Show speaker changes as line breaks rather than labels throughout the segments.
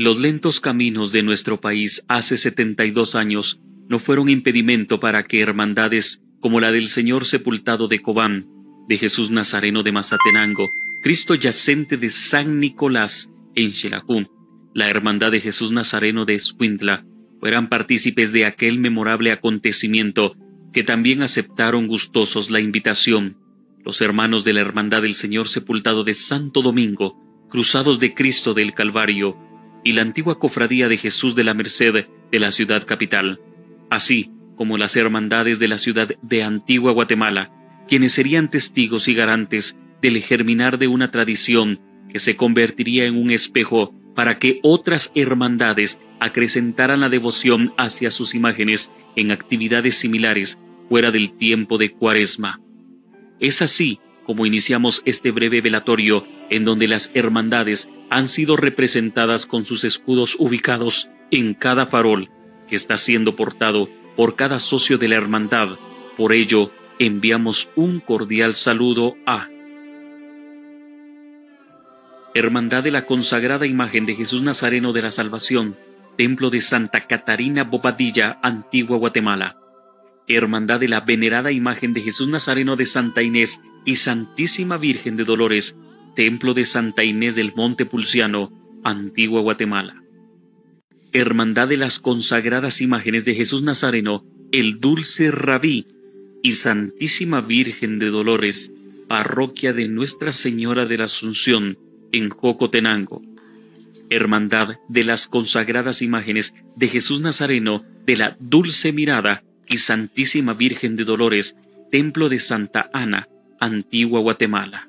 Los lentos caminos de nuestro país hace 72 años no fueron impedimento para que hermandades como la del Señor sepultado de Cobán, de Jesús Nazareno de Mazatenango, Cristo yacente de San Nicolás en Xelajú, la Hermandad de Jesús Nazareno de Escuintla, fueran partícipes de aquel memorable acontecimiento que también aceptaron gustosos la invitación, los hermanos de la Hermandad del Señor Sepultado de Santo Domingo, Cruzados de Cristo del Calvario, y la antigua Cofradía de Jesús de la Merced de la ciudad capital, así como las hermandades de la ciudad de Antigua Guatemala, quienes serían testigos y garantes del germinar de una tradición que se convertiría en un espejo para que otras hermandades acrecentaran la devoción hacia sus imágenes en actividades similares fuera del tiempo de Cuaresma. Es así como iniciamos este breve velatorio en donde las hermandades han sido representadas con sus escudos ubicados en cada farol que está siendo portado por cada socio de la hermandad. Por ello, enviamos un cordial saludo a Hermandad de la consagrada imagen de Jesús Nazareno de la Salvación, Templo de Santa Catarina Bobadilla, Antigua Guatemala. Hermandad de la venerada imagen de Jesús Nazareno de Santa Inés y Santísima Virgen de Dolores, Templo de Santa Inés del Monte Pulciano, Antigua Guatemala. Hermandad de las consagradas imágenes de Jesús Nazareno, el Dulce Rabí y Santísima Virgen de Dolores, parroquia de Nuestra Señora de la Asunción, en Jocotenango. Hermandad de las consagradas imágenes de Jesús Nazareno, de la Dulce Mirada y Santísima Virgen de Dolores, Templo de Santa Ana, Antigua Guatemala.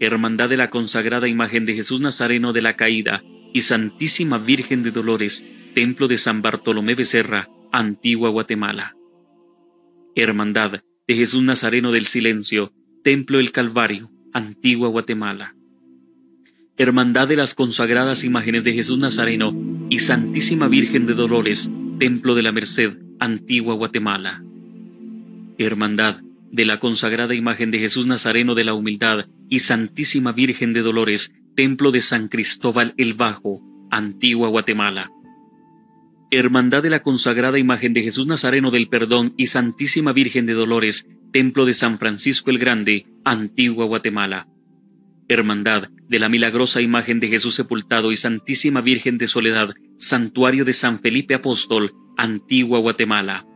Hermandad de la consagrada imagen de Jesús Nazareno de la Caída y Santísima Virgen de Dolores, Templo de San Bartolomé Becerra, Antigua Guatemala. Hermandad de Jesús Nazareno del Silencio, Templo El Calvario, Antigua Guatemala. Hermandad de las consagradas imágenes de Jesús Nazareno y Santísima Virgen de Dolores, Templo de la Merced, Antigua Guatemala. Hermandad de la consagrada imagen de Jesús Nazareno de la Humildad y Santísima Virgen de Dolores, Templo de San Cristóbal el Bajo, Antigua Guatemala. Hermandad de la consagrada imagen de Jesús Nazareno del Perdón y Santísima Virgen de Dolores, Templo de San Francisco el Grande, Antigua Guatemala. Hermandad de la milagrosa imagen de Jesús sepultado y Santísima Virgen de Soledad, Santuario de San Felipe Apóstol, Antigua Guatemala.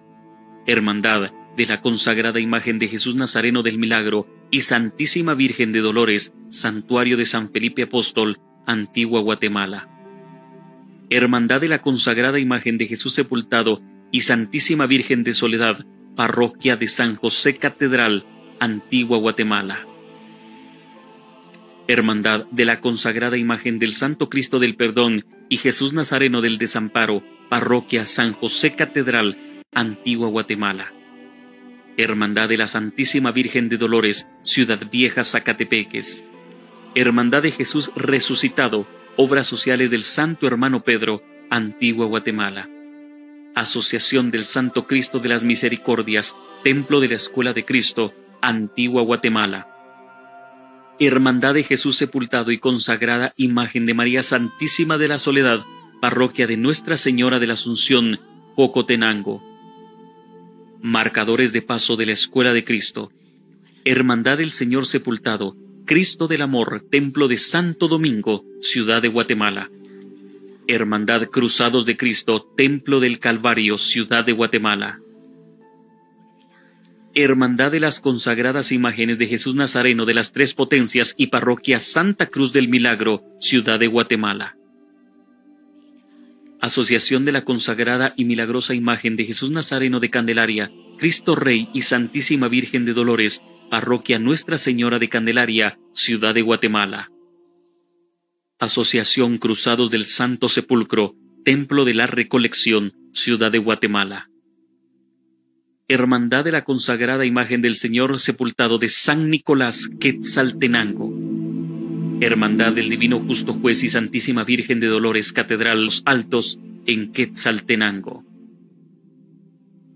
Hermandad de la consagrada imagen de Jesús Nazareno del Milagro y Santísima Virgen de Dolores, Santuario de San Felipe Apóstol, Antigua Guatemala. Hermandad de la consagrada imagen de Jesús sepultado y Santísima Virgen de Soledad, Parroquia de San José Catedral, Antigua Guatemala. Hermandad de la consagrada imagen del Santo Cristo del Perdón y Jesús Nazareno del Desamparo, Parroquia San José Catedral, Antigua Guatemala. Hermandad de la Santísima Virgen de Dolores, Ciudad Vieja, Zacatepeques. Hermandad de Jesús Resucitado, Obras Sociales del Santo Hermano Pedro, Antigua Guatemala. Asociación del Santo Cristo de las Misericordias, Templo de la Escuela de Cristo, Antigua Guatemala. Hermandad de Jesús sepultado y consagrada imagen de María Santísima de la Soledad, parroquia de Nuestra Señora de la Asunción, Jocotenango. Marcadores de paso de la Escuela de Cristo. Hermandad del Señor sepultado, Cristo del Amor, Templo de Santo Domingo, Ciudad de Guatemala. Hermandad Cruzados de Cristo, Templo del Calvario, Ciudad de Guatemala. Hermandad de las consagradas imágenes de Jesús Nazareno de las Tres Potencias y Parroquia Santa Cruz del Milagro, Ciudad de Guatemala. Asociación de la consagrada y milagrosa imagen de Jesús Nazareno de Candelaria, Cristo Rey y Santísima Virgen de Dolores, Parroquia Nuestra Señora de Candelaria, Ciudad de Guatemala. Asociación Cruzados del Santo Sepulcro, Templo de la Recolección, Ciudad de Guatemala. Hermandad de la consagrada imagen del Señor sepultado de San Nicolás Quetzaltenango. Hermandad del Divino Justo Juez y Santísima Virgen de Dolores Catedral Los Altos en Quetzaltenango.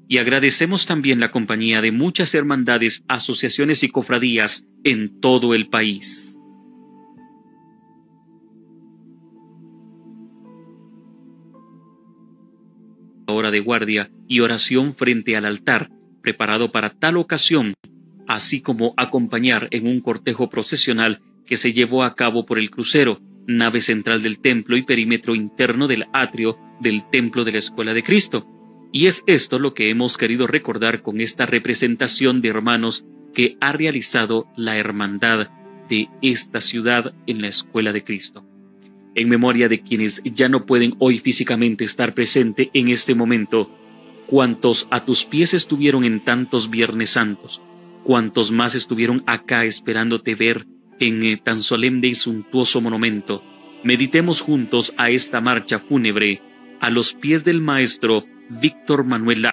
Y agradecemos también la compañía de muchas hermandades, asociaciones y cofradías en todo el país. Hora de guardia y oración frente al altar, preparado para tal ocasión, así como acompañar en un cortejo procesional que se llevó a cabo por el crucero, nave central del templo y perímetro interno del atrio del templo de la Escuela de Cristo. Y es esto lo que hemos querido recordar con esta representación de hermanos que ha realizado la hermandad de esta ciudad en la Escuela de Cristo. En memoria de quienes ya no pueden hoy físicamente estar presente en este momento, cuantos a tus pies estuvieron en tantos Viernes Santos, cuantos más estuvieron acá esperándote ver en tan solemne y suntuoso monumento, meditemos juntos a esta marcha fúnebre a los pies del maestro Víctor Manuel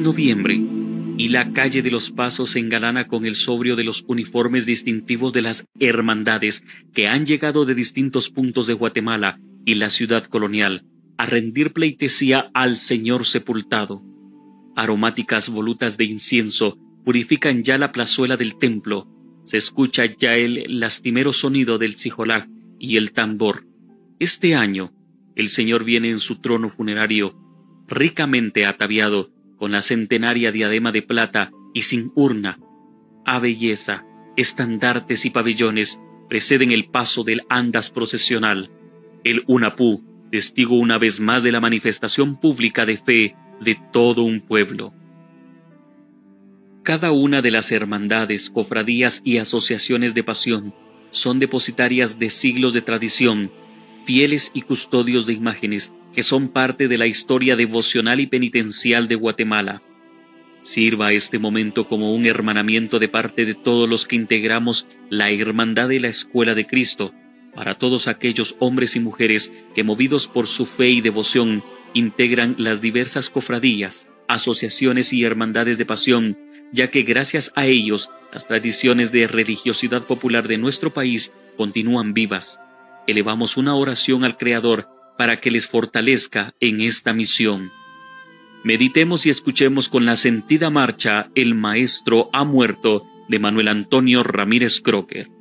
Noviembre y la calle de los Pasos se engalana con el sobrio de los uniformes distintivos de las hermandades que han llegado de distintos puntos de Guatemala y la ciudad colonial a rendir pleitesía al Señor sepultado. Aromáticas volutas de incienso purifican ya la plazuela del templo. Se escucha ya el lastimero sonido del cijolá y el tambor. Este año, el Señor viene en su trono funerario, ricamente ataviado, con la centenaria diadema de plata y sin urna. A belleza, estandartes y pabellones preceden el paso del andas procesional. El Unapú, testigo una vez más de la manifestación pública de fe de todo un pueblo. Cada una de las hermandades, cofradías y asociaciones de pasión son depositarias de siglos de tradición, fieles y custodios de imágenes que son parte de la historia devocional y penitencial de Guatemala. Sirva este momento como un hermanamiento de parte de todos los que integramos la Hermandad de la Escuela de Cristo, para todos aquellos hombres y mujeres que movidos por su fe y devoción integran las diversas cofradías, asociaciones y hermandades de pasión, ya que gracias a ellos las tradiciones de religiosidad popular de nuestro país continúan vivas. Elevamos una oración al Creador para que les fortalezca en esta misión. Meditemos y escuchemos con la sentida marcha El Maestro ha muerto de Manuel Antonio Ramírez Crocker.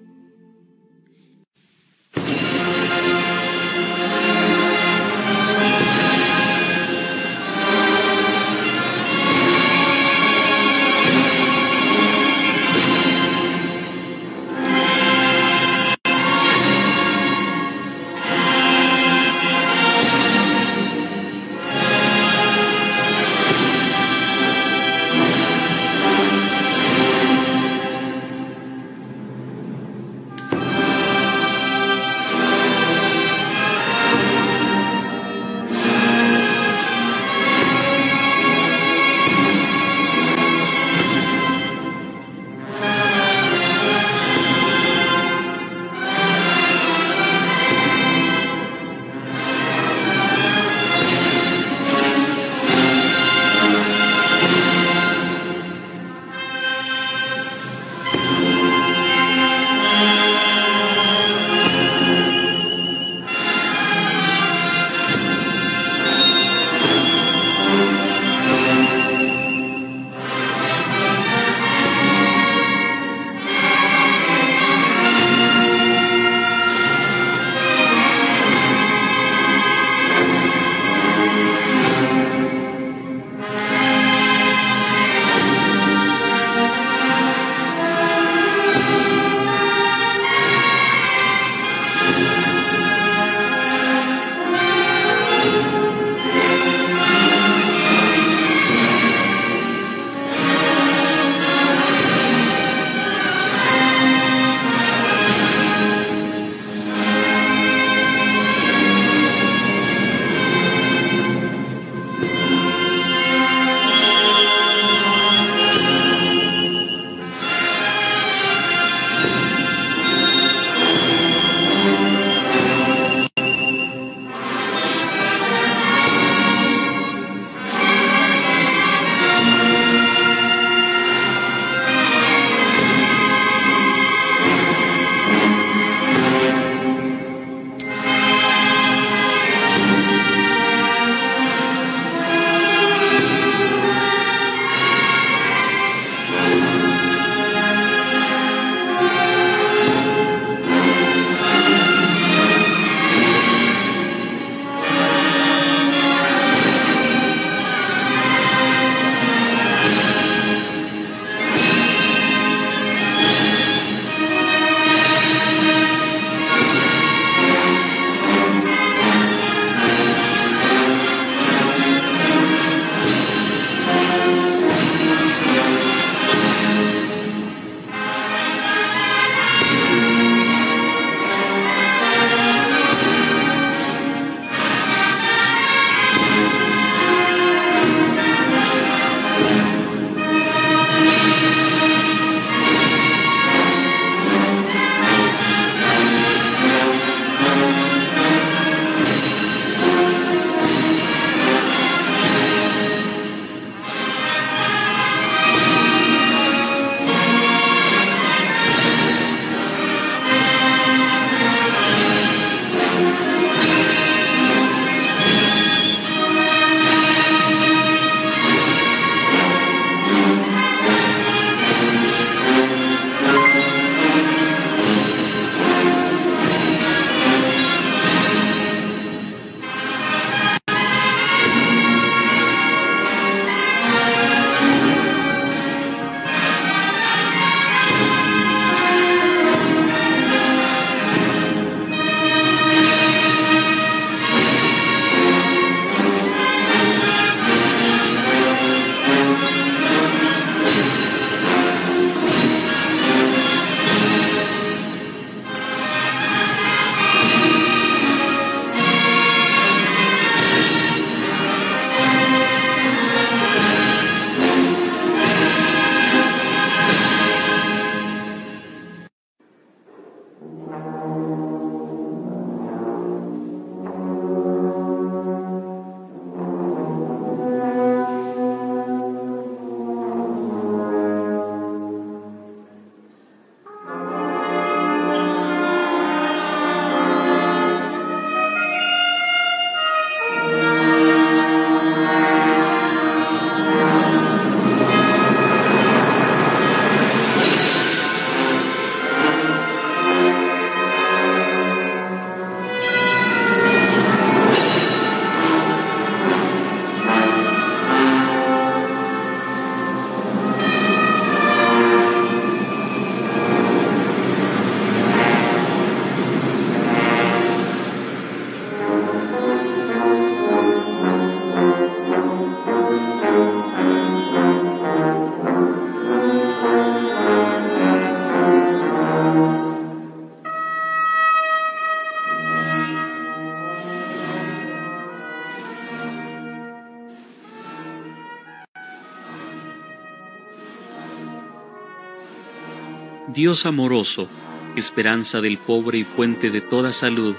Dios amoroso, esperanza del pobre y fuente de toda salud,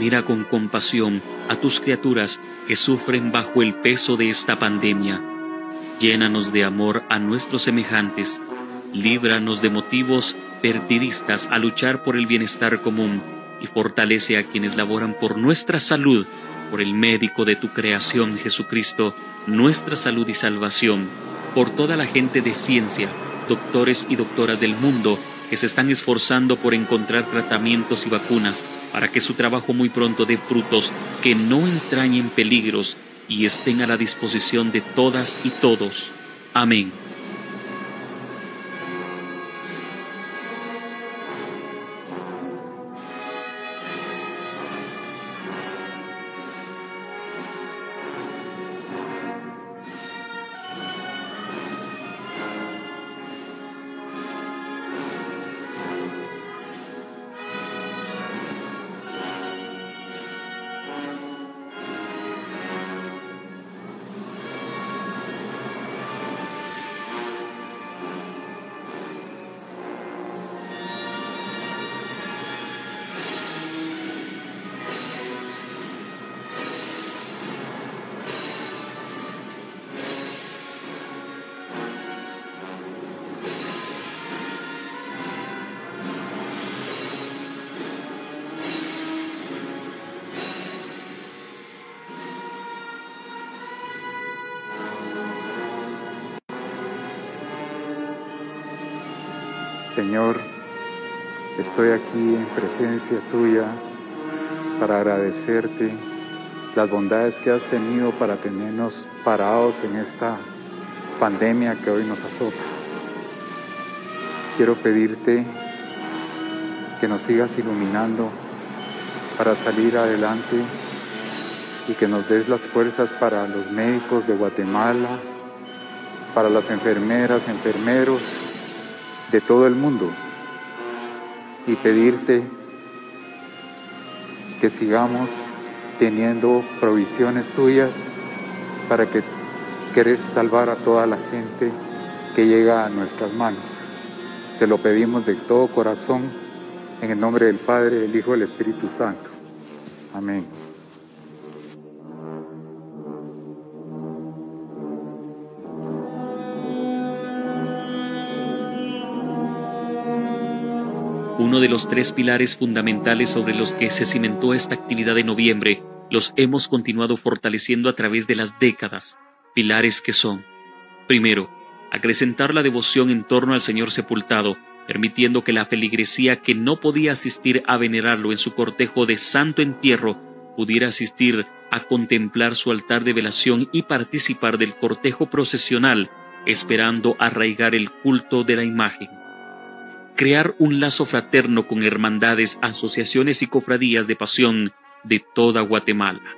mira con compasión a tus criaturas que sufren bajo el peso de esta pandemia. Llénanos de amor a nuestros semejantes, líbranos de motivos partidistas a luchar por el bienestar común y fortalece a quienes laboran por nuestra salud, por el médico de tu creación Jesucristo, nuestra salud y salvación, por toda la gente de ciencia, doctores y doctoras del mundo que se están esforzando por encontrar tratamientos y vacunas para que su trabajo muy pronto dé frutos que no entrañen peligros y estén a la disposición de todas y todos. Amén.
Señor, estoy aquí en presencia tuya para agradecerte las bondades que has tenido para tenernos parados en esta pandemia que hoy nos azota. Quiero pedirte que nos sigas iluminando para salir adelante y que nos des las fuerzas para los médicos de Guatemala, para las enfermeras, enfermeros, de todo el mundo y pedirte que sigamos teniendo provisiones tuyas para que quieres salvar a toda la gente que llega a nuestras manos. Te lo pedimos de todo corazón en el nombre del Padre, del Hijo y del Espíritu Santo. Amén.
Uno de los tres pilares fundamentales sobre los que se cimentó esta actividad de noviembre los hemos continuado fortaleciendo a través de las décadas, pilares que son, primero, acrecentar la devoción en torno al Señor sepultado, permitiendo que la feligresía que no podía asistir a venerarlo en su cortejo de santo entierro pudiera asistir a contemplar su altar de velación y participar del cortejo procesional, esperando arraigar el culto de la imagen crear un lazo fraterno con hermandades, asociaciones y cofradías de pasión de toda Guatemala.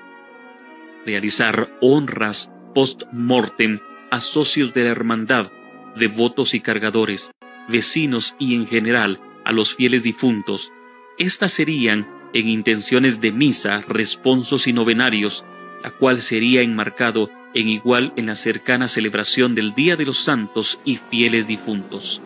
Realizar honras post-mortem a socios de la hermandad, devotos y cargadores, vecinos y en general a los fieles difuntos. Estas serían en intenciones de misa, responsos y novenarios, la cual sería enmarcado en igual en la cercana celebración del Día de los Santos y Fieles Difuntos.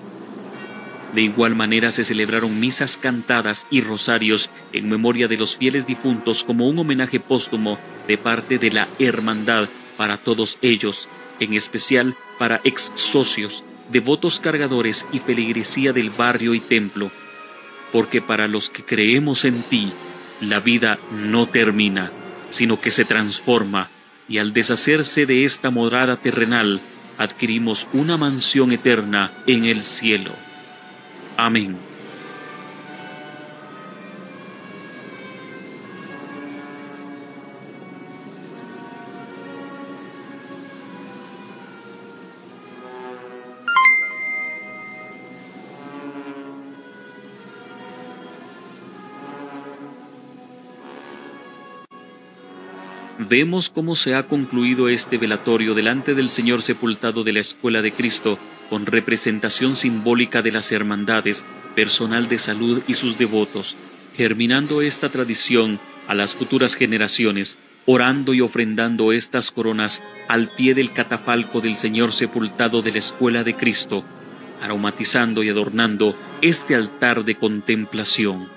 De igual manera se celebraron misas cantadas y rosarios en memoria de los fieles difuntos como un homenaje póstumo de parte de la Hermandad para todos ellos, en especial para ex socios, devotos cargadores y feligresía del barrio y templo, porque para los que creemos en ti, la vida no termina, sino que se transforma, y al deshacerse de esta morada terrenal, adquirimos una mansión eterna en el cielo. Amén. Vemos cómo se ha concluido este velatorio delante del Señor sepultado de la Escuela de Cristo con representación simbólica de las hermandades, personal de salud y sus devotos, germinando esta tradición a las futuras generaciones, orando y ofrendando estas coronas al pie del catafalco del Señor sepultado de la Escuela de Cristo, aromatizando y adornando este altar de contemplación.